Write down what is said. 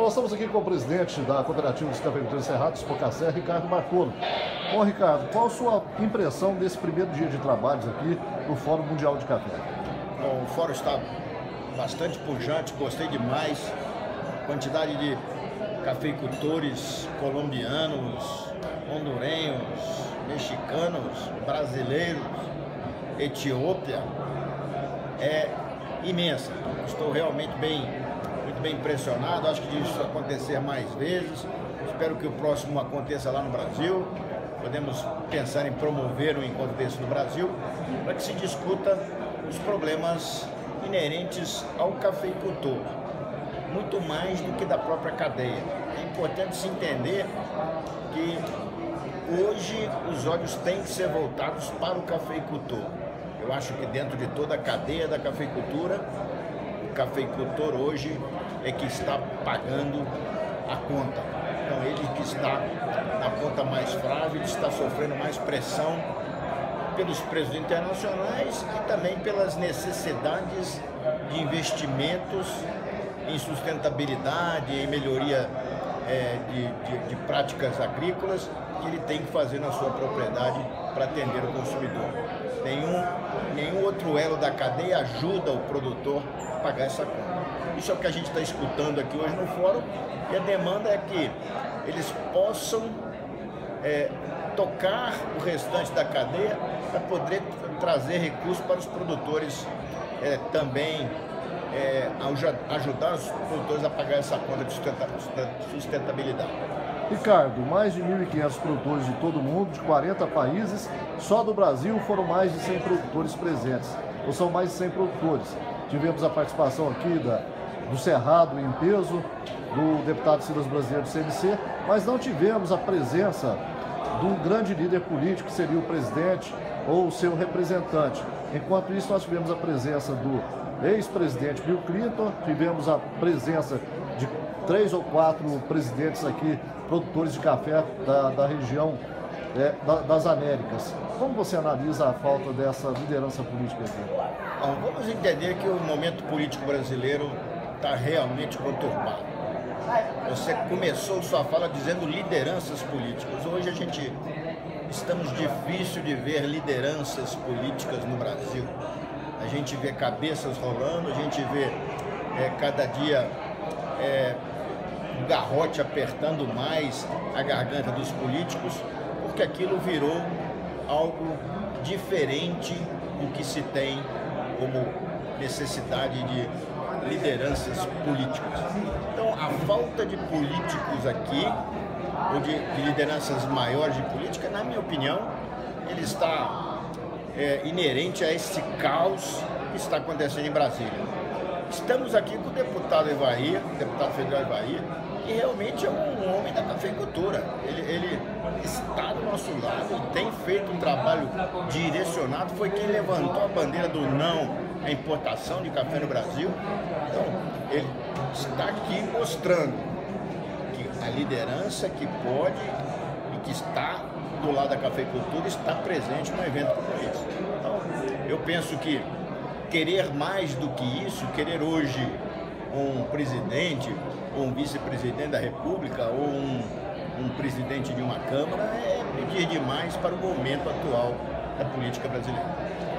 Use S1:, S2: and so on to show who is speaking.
S1: Nós estamos aqui com o presidente da Cooperativa dos Cafeicultores Cerrados, Pocacé, Ricardo Marcolo. Bom, Ricardo, qual a sua impressão desse primeiro dia de trabalhos aqui no Fórum Mundial de Café?
S2: Bom, o fórum está bastante pujante, gostei demais. Quantidade de cafeicultores colombianos, hondurenhos, mexicanos, brasileiros, Etiópia, é imensa. Estou realmente bem, muito bem impressionado. Acho que isso acontecer mais vezes. Espero que o próximo aconteça lá no Brasil. Podemos pensar em promover um encontro desse no Brasil para que se discuta os problemas inerentes ao cafeicultor, muito mais do que da própria cadeia. É importante se entender que hoje os olhos têm que ser voltados para o cafeicultor. Eu acho que dentro de toda a cadeia da cafeicultura, o cafeicultor hoje é que está pagando a conta. Então ele que está na ponta mais frágil, está sofrendo mais pressão pelos preços internacionais e também pelas necessidades de investimentos em sustentabilidade, em melhoria é, de, de, de práticas agrícolas que ele tem que fazer na sua propriedade para atender o consumidor. Nenhum, nenhum outro elo da cadeia ajuda o produtor a pagar essa conta. Isso é o que a gente está escutando aqui hoje no fórum e a demanda é que eles possam é, tocar o restante da cadeia para poder trazer recursos para os produtores é, também é, ajudar os produtores a pagar essa conta de sustentabilidade.
S1: Ricardo, mais de 1.500 produtores de todo o mundo, de 40 países, só do Brasil foram mais de 100 produtores presentes, ou são mais de 100 produtores. Tivemos a participação aqui da, do Cerrado em peso, do deputado Silas Brasileiro do CNC, mas não tivemos a presença de um grande líder político, que seria o presidente ou o seu representante. Enquanto isso, nós tivemos a presença do ex-presidente Bill Clinton, tivemos a presença de três ou quatro presidentes aqui, produtores de café da, da região é, da, das Américas. Como você analisa a falta dessa liderança política aqui?
S2: Bom, vamos entender que o momento político brasileiro está realmente conturbado. Você começou sua fala dizendo lideranças políticas. Hoje a gente estamos difícil de ver lideranças políticas no Brasil. A gente vê cabeças rolando, a gente vê é, cada dia é, o garrote apertando mais a garganta dos políticos, porque aquilo virou algo diferente do que se tem como necessidade de lideranças políticas. Então, a falta de políticos aqui, ou de, de lideranças maiores de política, na minha opinião, ele está é, inerente a esse caos que está acontecendo em Brasília. Estamos aqui com o deputado Evaí, deputado federal Evaí, que realmente é um homem da cafeicultura. Ele, ele está do nosso lado, tem feito um trabalho direcionado, foi quem levantou a bandeira do não à importação de café no Brasil. Então, ele está aqui mostrando que a liderança que pode e que está do lado da cafeicultura está presente no evento como esse. Então, eu penso que querer mais do que isso, querer hoje um presidente, ou um vice-presidente da República, ou um, um presidente de uma Câmara, é pedir demais para o momento atual da política brasileira.